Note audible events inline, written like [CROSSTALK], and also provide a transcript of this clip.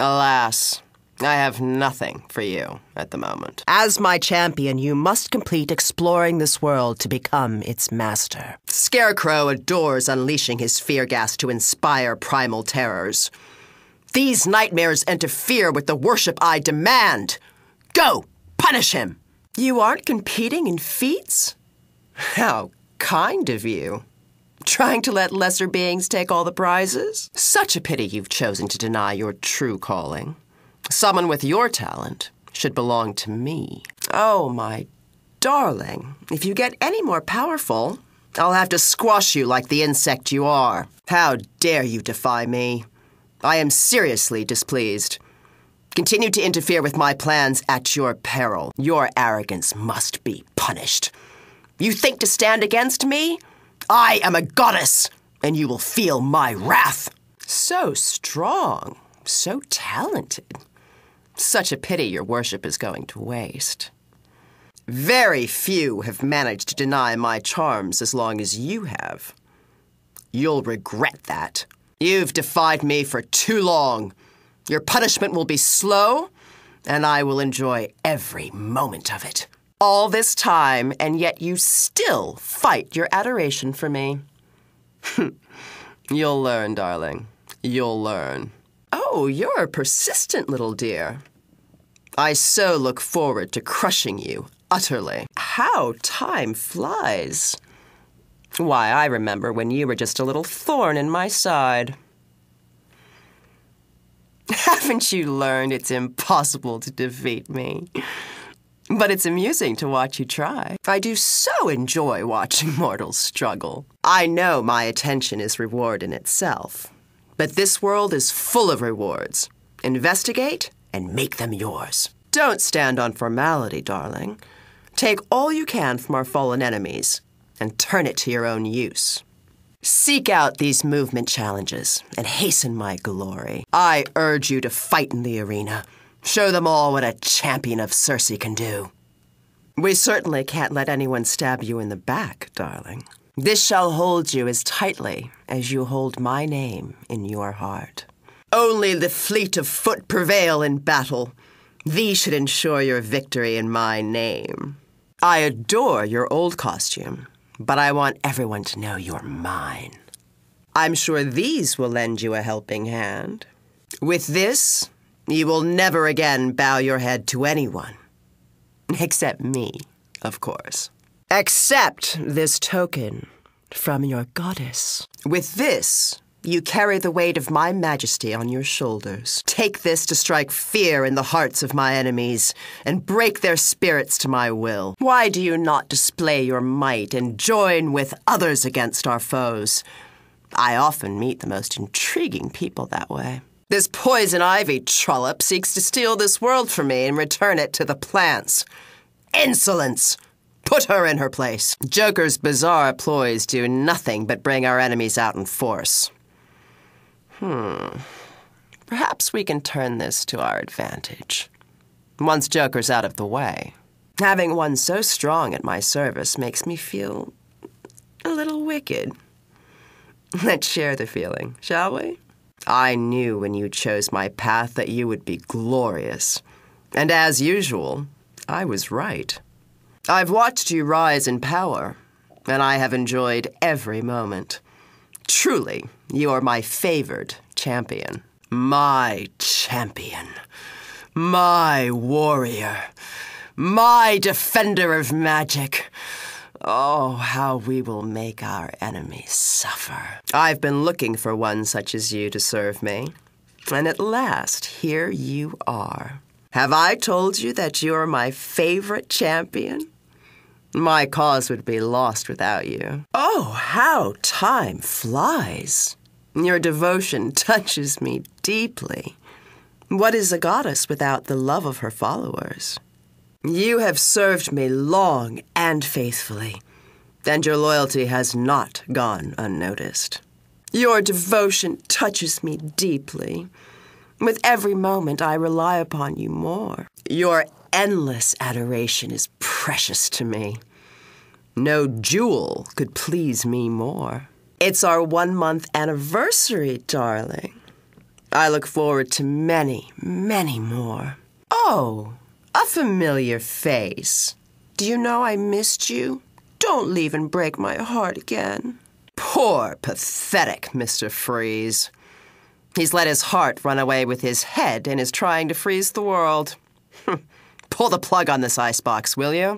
Alas, I have nothing for you at the moment. As my champion, you must complete exploring this world to become its master. Scarecrow adores unleashing his fear gas to inspire primal terrors. These nightmares interfere with the worship I demand. Go, punish him. You aren't competing in feats? How kind of you. Trying to let lesser beings take all the prizes? Such a pity you've chosen to deny your true calling. Someone with your talent should belong to me. Oh, my darling, if you get any more powerful, I'll have to squash you like the insect you are. How dare you defy me? I am seriously displeased. Continue to interfere with my plans at your peril. Your arrogance must be punished. You think to stand against me? I am a goddess, and you will feel my wrath. So strong, so talented. Such a pity your worship is going to waste. Very few have managed to deny my charms as long as you have. You'll regret that. You've defied me for too long. Your punishment will be slow, and I will enjoy every moment of it. All this time, and yet you still fight your adoration for me. [LAUGHS] You'll learn, darling. You'll learn. Oh, you're a persistent little dear. I so look forward to crushing you utterly. How time flies. Why, I remember when you were just a little thorn in my side. [LAUGHS] Haven't you learned it's impossible to defeat me? But it's amusing to watch you try. I do so enjoy watching [LAUGHS] mortals struggle. I know my attention is reward in itself, but this world is full of rewards. Investigate and make them yours. Don't stand on formality, darling. Take all you can from our fallen enemies and turn it to your own use. Seek out these movement challenges and hasten my glory. I urge you to fight in the arena. Show them all what a champion of Circe can do. We certainly can't let anyone stab you in the back, darling. This shall hold you as tightly as you hold my name in your heart. Only the fleet of foot prevail in battle. These should ensure your victory in my name. I adore your old costume, but I want everyone to know you're mine. I'm sure these will lend you a helping hand. With this, you will never again bow your head to anyone. Except me, of course. Accept this token from your goddess. With this, you carry the weight of my majesty on your shoulders. Take this to strike fear in the hearts of my enemies and break their spirits to my will. Why do you not display your might and join with others against our foes? I often meet the most intriguing people that way. This poison ivy trollop seeks to steal this world from me and return it to the plants. Insolence! Put her in her place. Joker's bizarre ploys do nothing but bring our enemies out in force. Hmm. Perhaps we can turn this to our advantage. Once Joker's out of the way, having one so strong at my service makes me feel a little wicked. [LAUGHS] Let's share the feeling, shall we? I knew when you chose my path that you would be glorious. And as usual, I was right. I've watched you rise in power, and I have enjoyed every moment. Truly, you are my favored champion. My champion. My warrior. My defender of magic. Oh, how we will make our enemies suffer. I've been looking for one such as you to serve me. And at last, here you are. Have I told you that you're my favorite champion? My cause would be lost without you. Oh, how time flies. Your devotion [LAUGHS] touches me deeply. What is a goddess without the love of her followers? You have served me long and faithfully, and your loyalty has not gone unnoticed. Your devotion touches me deeply. With every moment, I rely upon you more. Your endless adoration is precious to me. No jewel could please me more. It's our one month anniversary, darling. I look forward to many, many more. Oh, a familiar face. Do you know I missed you? Don't leave and break my heart again. Poor, pathetic Mr. Freeze. He's let his heart run away with his head and is trying to freeze the world. [LAUGHS] Pull the plug on this icebox, will you?